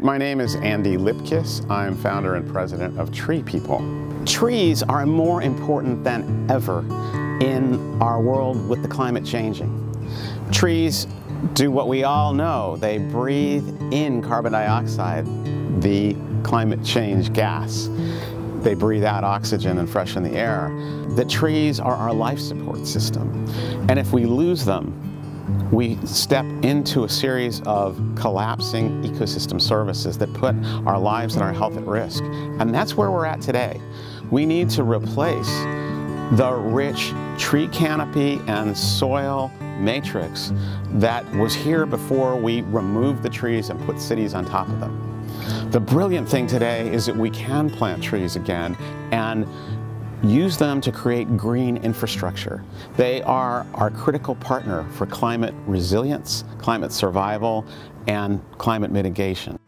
My name is Andy Lipkis. I'm founder and president of Tree People. Trees are more important than ever in our world with the climate changing. Trees do what we all know. They breathe in carbon dioxide, the climate change gas. They breathe out oxygen and freshen the air. The trees are our life support system. And if we lose them, we step into a series of collapsing ecosystem services that put our lives and our health at risk. And that's where we're at today. We need to replace the rich tree canopy and soil matrix that was here before we removed the trees and put cities on top of them. The brilliant thing today is that we can plant trees again and use them to create green infrastructure. They are our critical partner for climate resilience, climate survival, and climate mitigation.